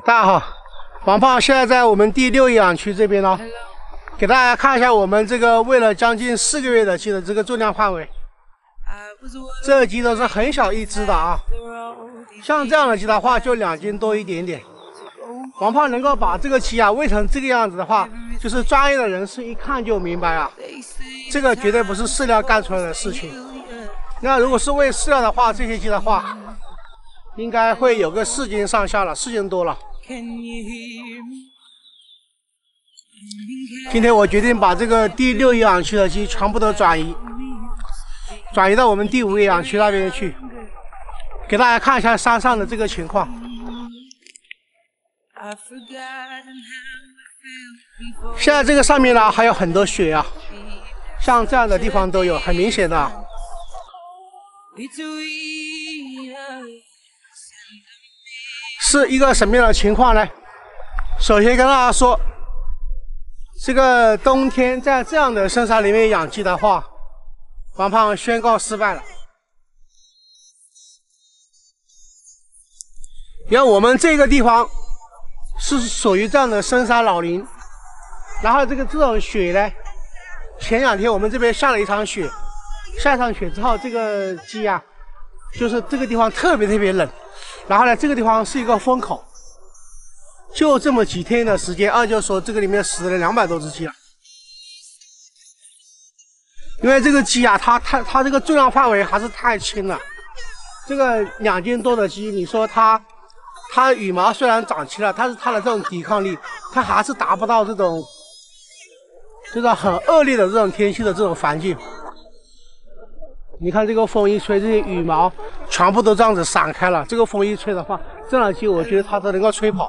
大家好，王胖现在在我们第六养区这边呢，给大家看一下我们这个喂了将近四个月的鸡的这个重量范围。这鸡都是很小一只的啊，像这样的鸡的话就两斤多一点点。王胖能够把这个鸡啊喂成这个样子的话，就是专业的人士一看就明白啊，这个绝对不是饲料干出来的事情。那如果是喂饲料的话，这些鸡的话，应该会有个四斤上下了，四斤多了。今天我决定把这个第六养区的鸡全部都转移，转移到我们第五养区那边去，给大家看一下山上的这个情况。现在这个上面呢还有很多雪啊，像这样的地方都有，很明显的。是一个什么样的情况呢？首先跟大家说，这个冬天在这样的深山里面养鸡的话，王胖宣告失败了。因为我们这个地方是属于这样的深山老林，然后这个这种雪呢，前两天我们这边下了一场雪，下上雪之后，这个鸡啊，就是这个地方特别特别冷。然后呢，这个地方是一个风口，就这么几天的时间，二舅说这个里面死了两百多只鸡了。因为这个鸡啊，它它它这个重量范围还是太轻了，这个两斤多的鸡，你说它它羽毛虽然长齐了，但是它的这种抵抗力，它还是达不到这种就是很恶劣的这种天气的这种环境。你看这个风一吹，这些羽毛全部都这样子散开了。这个风一吹的话，这两鸡我觉得它都能够吹跑。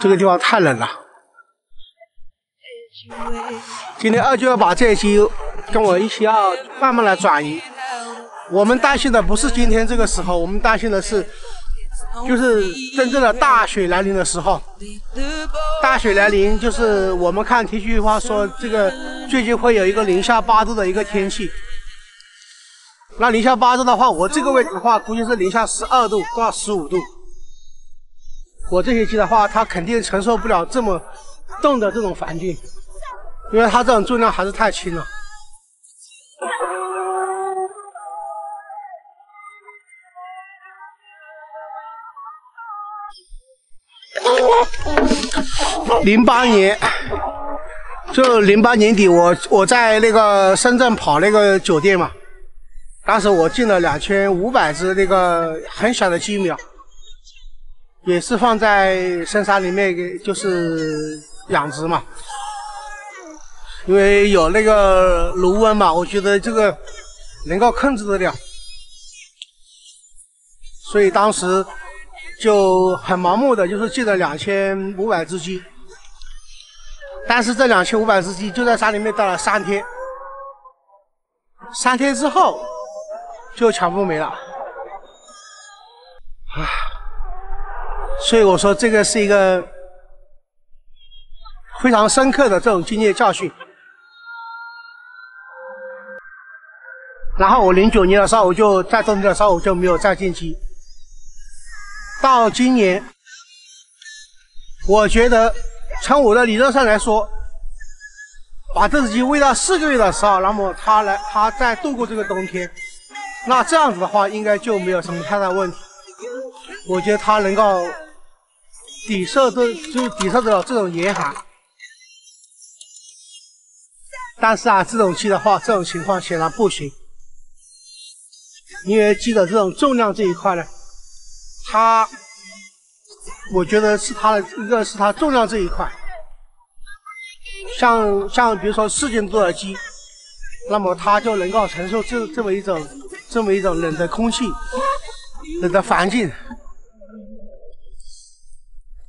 这个地方太冷了。今天二舅要把这些跟我一起要慢慢来转移。我们担心的不是今天这个时候，我们担心的是。就是真正的大雪来临的时候，大雪来临就是我们看天气预报说，这个最近会有一个零下八度的一个天气。那零下八度的话，我这个位置的话，估计是零下十二度到十五度。我这些鸡的话，它肯定承受不了这么冻的这种环境，因为它这种重量还是太轻了。零八年，就零八年底，我我在那个深圳跑那个酒店嘛，当时我进了两千五百只那个很小的鸡苗，也是放在深山里面给就是养殖嘛，因为有那个炉温嘛，我觉得这个能够控制得了，所以当时。就很盲目的，就是进了两千五百只鸡，但是这两千五百只鸡就在山里面待了三天，三天之后就全部没了，啊，所以我说这个是一个非常深刻的这种经验教训。然后我零九年的时候，我就在冬天的时候我就没有再进鸡。到今年，我觉得从我的理论上来说，把这只鸡喂到四个月的时候，那么它来，它再度过这个冬天，那这样子的话，应该就没有什么太大问题。我觉得它能够抵受得，就抵受得了这种严寒。但是啊，这种鸡的话，这种情况显然不行，因为鸡的这种重量这一块呢。它，我觉得是它的一个是它重量这一块，像像比如说四斤多的鸡，那么它就能够承受这这么一种这么一种冷的空气、冷的环境。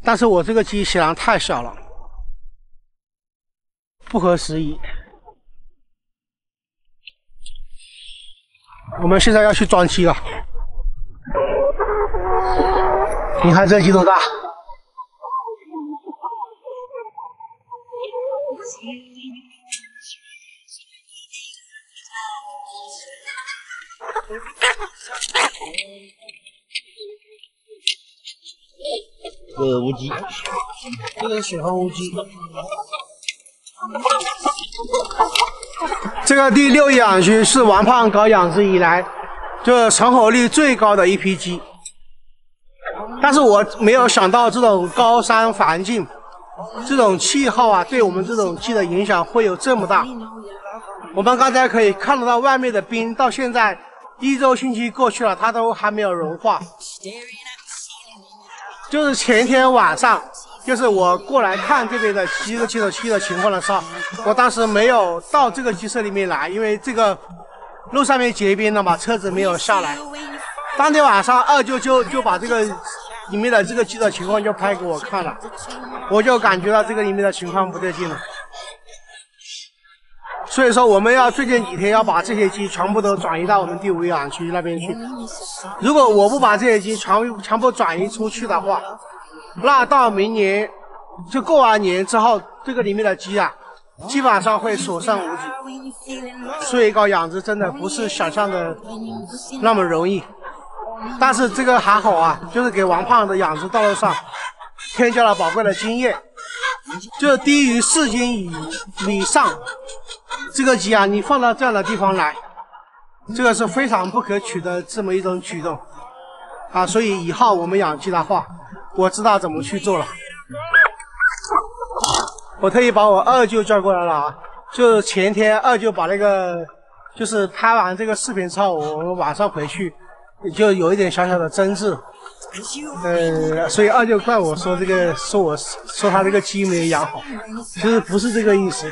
但是我这个鸡显然太小了，不合时宜。我们现在要去装机了。你看这鸡多大？呃，乌鸡，这个雪红乌鸡。这个第六养区是王胖搞养殖以来，就成活率最高的一批鸡。但是我没有想到这种高山环境，这种气候啊，对我们这种鸡的影响会有这么大。我们刚才可以看得到外面的冰，到现在一周星期过去了，它都还没有融化。就是前天晚上，就是我过来看这边的鸡的鸡舍区的情况的时候，我当时没有到这个鸡舍里面来，因为这个路上面结冰了嘛，车子没有下来。当天晚上，二舅就就把这个里面的这个鸡的情况就拍给我看了，我就感觉到这个里面的情况不对劲了。所以说，我们要最近几天要把这些鸡全部都转移到我们第五养区那边去。如果我不把这些鸡全全部转移出去的话，那到明年就过完年之后，这个里面的鸡啊，基本上会所剩无几。所以搞养殖真的不是想象的那么容易。但是这个还好啊，就是给王胖的养殖道路上添加了宝贵的经验。就是低于四斤以以上，这个鸡啊，你放到这样的地方来，这个是非常不可取的这么一种举动啊。所以以后我们养鸡的话，我知道怎么去做了。我特意把我二舅叫过来了啊，就前天二舅把那个就是拍完这个视频之后，我晚上回去就有一点小小的争执。呃，所以二舅怪我说这个，说我说他这个鸡没有养好，其实不是这个意思。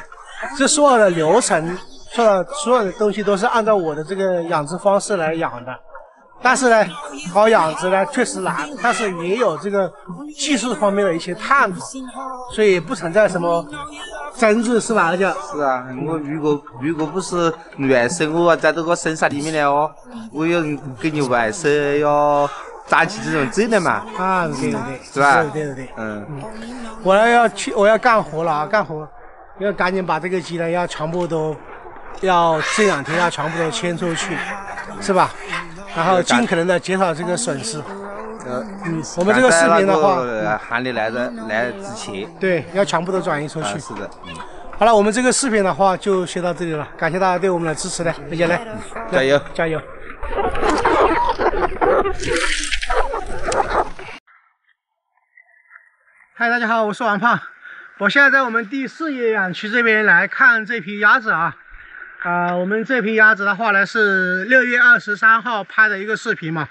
这所有的流程，所有所有的东西都是按照我的这个养殖方式来养的。但是呢，搞养殖呢确实难，但是也有这个技术方面的一些探讨，所以不存在什么争执，是吧，二舅？是啊，我如果如果不是外甥，我在这个深山里面来哦，我要给你外甥要。扎起这种责任嘛？啊，对对对，是吧？对对对，嗯，我要要去，我要干活了啊，干活，要赶紧把这个鸡呢，要全部都，要这两天要全部都牵出去，是吧？然后尽可能的减少这个损失。呃，嗯，我们这个视频的话，寒流来的来之前，对，要全部都转移出去。是的，嗯。好了，我们这个视频的话就先到这里了，感谢大家对我们的支持嘞，再见嘞，加油，加油。嗨，大家好，我是王胖，我现在在我们第四野养区这边来看这批鸭子啊，啊，我们这批鸭子的话呢是六月二十三号拍的一个视频嘛，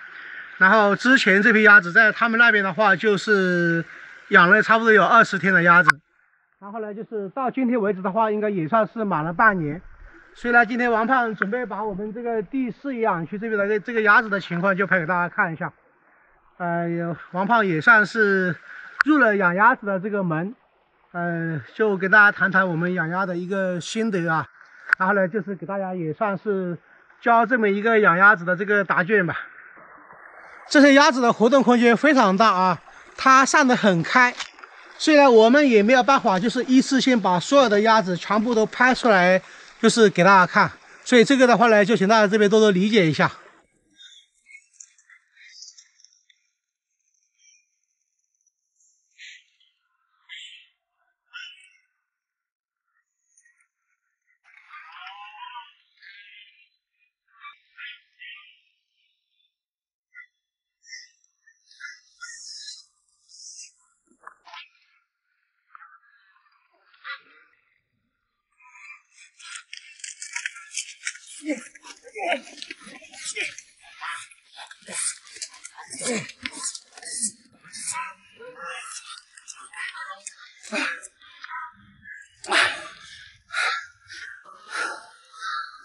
然后之前这批鸭子在他们那边的话就是养了差不多有二十天的鸭子，然后呢就是到今天为止的话应该也算是满了半年，所以呢今天王胖准备把我们这个第四养区这边的这个鸭子的情况就拍给大家看一下，呃，王胖也算是。入了养鸭子的这个门，嗯，就给大家谈谈我们养鸭的一个心得啊。然后呢，就是给大家也算是教这么一个养鸭子的这个答卷吧。这些鸭子的活动空间非常大啊，它散得很开。虽然我们也没有办法，就是一次性把所有的鸭子全部都拍出来，就是给大家看。所以这个的话呢，就请大家这边多多理解一下。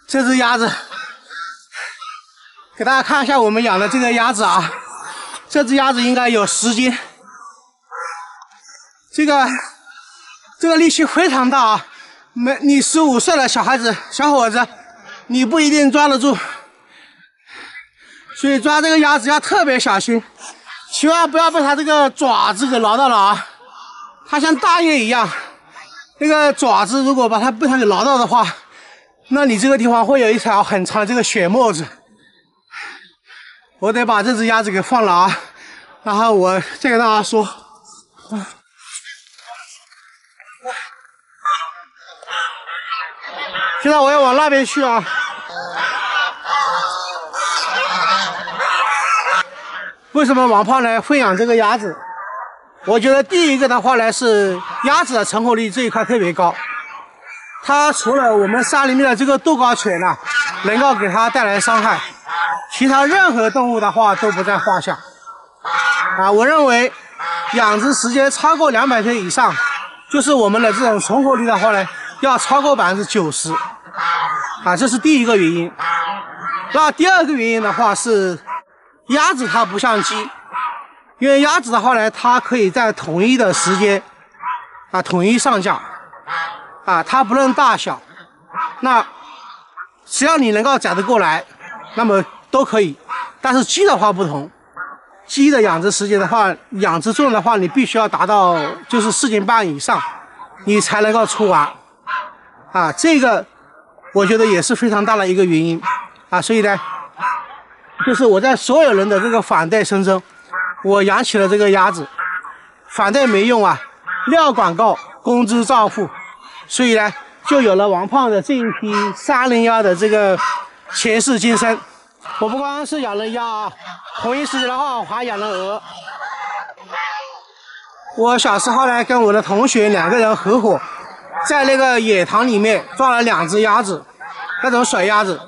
这只鸭子，给大家看一下我们养的这个鸭子啊，这只鸭子应该有十斤，这个这个力气非常大啊，没你十五岁的小孩子小伙子。你不一定抓得住，所以抓这个鸭子要特别小心，千万不要被它这个爪子给挠到了啊！它像大雁一样，那个爪子如果把它被它给挠到的话，那你这个地方会有一条很长的这个血沫子。我得把这只鸭子给放了啊，然后我再跟大家说。现在我要往那边去啊。为什么王胖呢会养这个鸭子？我觉得第一个的话呢是鸭子的成活率这一块特别高。它除了我们山里面的这个杜高犬呢，能够给它带来伤害，其他任何动物的话都不在话下。啊，我认为养殖时间超过两百天以上，就是我们的这种存活率的话呢，要超过百分之九十。啊，这是第一个原因。那第二个原因的话是。鸭子它不像鸡，因为鸭子的话呢，它可以在统一的时间啊统一上架啊，它不论大小，那只要你能够宰得过来，那么都可以。但是鸡的话不同，鸡的养殖时间的话，养殖重的话，你必须要达到就是四斤半以上，你才能够出娃啊。这个我觉得也是非常大的一个原因啊，所以呢。就是我在所有人的这个反对声中，我养起了这个鸭子，反对没用啊，撂广告，工资照付，所以呢，就有了王胖的这一批三零鸭的这个前世今生。我不光是养了鸭啊，同一时间的话，我还养了鹅。我小时候呢，跟我的同学两个人合伙，在那个野塘里面抓了两只鸭子，那种水鸭子。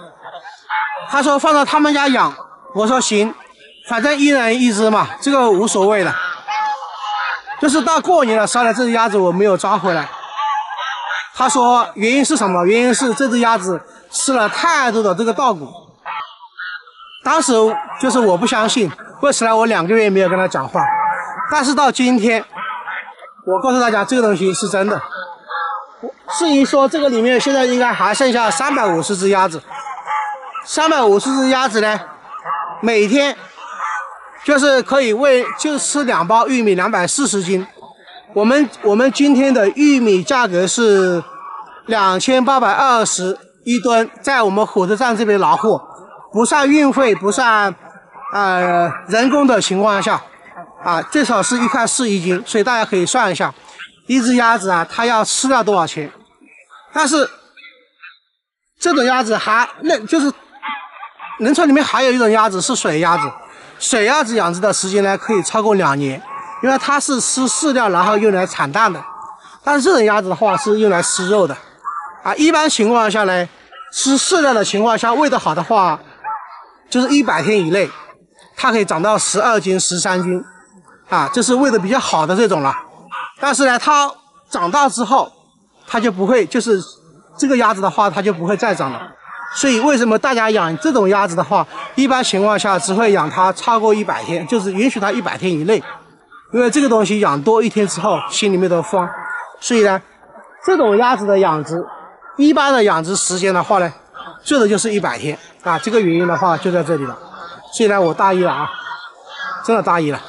他说放到他们家养，我说行，反正一人一只嘛，这个无所谓的。就是到过年的时候，这只鸭子我没有抓回来。他说原因是什么？原因是这只鸭子吃了太多的这个稻谷。当时就是我不相信，为此呢，我两个月没有跟他讲话。但是到今天，我告诉大家这个东西是真的。至于说这个里面现在应该还剩下三百五十只鸭子。三百五十只鸭子呢，每天就是可以喂，就吃两包玉米，两百四十斤。我们我们今天的玉米价格是两千八百二十一吨，在我们火车站这边拿货，不算运费，不算呃人工的情况下，啊，最少是一块四一斤，所以大家可以算一下，一只鸭子啊，它要吃掉多少钱？但是这种鸭子还那就是。农村里面还有一种鸭子是水鸭子，水鸭子养殖的时间呢可以超过两年，因为它是吃饲料然后用来产蛋的。但是这种鸭子的话是用来吃肉的，啊，一般情况下呢，吃饲料的情况下喂得好的话，就是一百天以内，它可以长到十二斤、十三斤，啊，这是喂的比较好的这种了。但是呢，它长大之后，它就不会，就是这个鸭子的话，它就不会再长了。所以，为什么大家养这种鸭子的话，一般情况下只会养它超过一百天，就是允许它一百天以内，因为这个东西养多一天之后，心里面都慌。所以呢，这种鸭子的养殖，一般的养殖时间的话呢，最多就是一百天啊。这个原因的话就在这里了。所以呢，我大意了啊，真的大意了。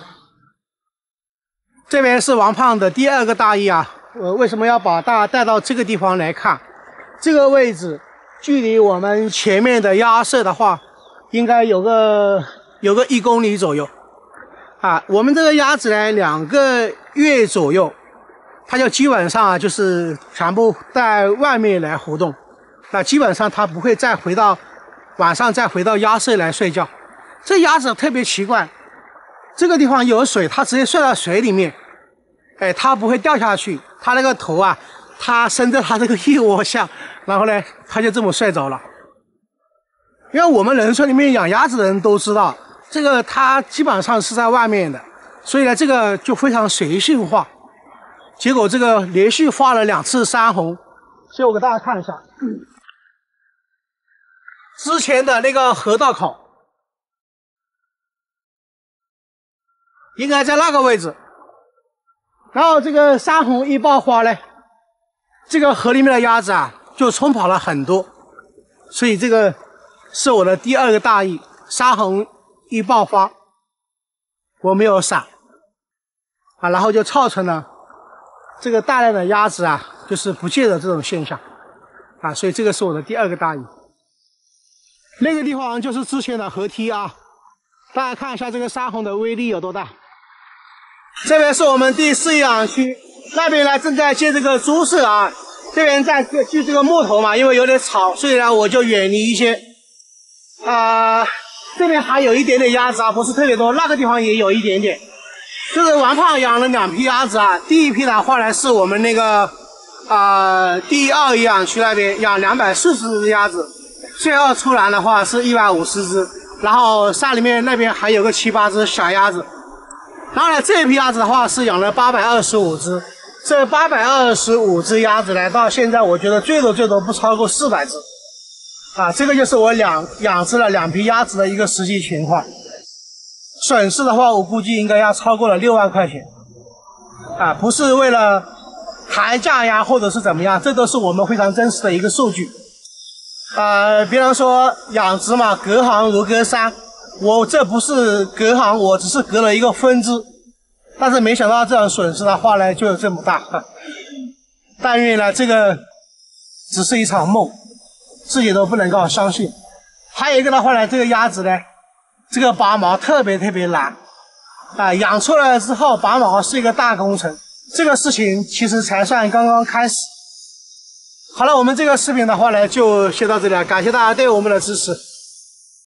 这边是王胖的第二个大意啊。我为什么要把大家带到这个地方来看？这个位置。距离我们前面的鸭舍的话，应该有个有个一公里左右，啊，我们这个鸭子呢，两个月左右，它就基本上啊，就是全部在外面来活动，那基本上它不会再回到晚上再回到鸭舍来睡觉。这鸭子特别奇怪，这个地方有水，它直接睡到水里面，哎，它不会掉下去，它那个头啊。它伸在它这个腋窝下，然后呢，它就这么睡着了。因为我们农村里面养鸭子的人都知道，这个它基本上是在外面的，所以呢，这个就非常随性化。结果这个连续发了两次山洪，所以我给大家看一下，之前的那个河道口，应该在那个位置，然后这个山洪一爆发呢。这个河里面的鸭子啊，就冲跑了很多，所以这个是我的第二个大意。沙洪一爆发，我没有闪啊，然后就造成了这个大量的鸭子啊，就是不见的这种现象啊，所以这个是我的第二个大意。那个地方就是之前的河梯啊，大家看一下这个沙洪的威力有多大。这边是我们第四养区，那边呢正在建这个猪舍啊，这边在锯这个木头嘛，因为有点吵，所以呢我就远离一些。啊，这边还有一点点鸭子啊，不是特别多，那个地方也有一点点。就是王胖养了两批鸭子啊，第一批的话呢是我们那个啊第二养区那边养两百四十只鸭子，最后出栏的话是一百五十只，然后山里面那边还有个七八只小鸭子。当然后呢，这批鸭子的话是养了八百二十五只，这八百二十五只鸭子呢，到现在我觉得最多最多不超过四百只，啊，这个就是我两养殖了两批鸭子的一个实际情况，损失的话我估计应该要超过了六万块钱，啊，不是为了抬价呀或者是怎么样，这都是我们非常真实的一个数据，啊，比方说养殖嘛，隔行如隔山。我这不是隔行，我只是隔了一个分支，但是没想到这样损失的话呢，就有这么大。但愿呢，这个只是一场梦，自己都不能够相信。还有一个的话呢，这个鸭子呢，这个拔毛特别特别难啊，养出来之后拔毛是一个大工程，这个事情其实才算刚刚开始。好了，我们这个视频的话呢，就先到这里了，感谢大家对我们的支持。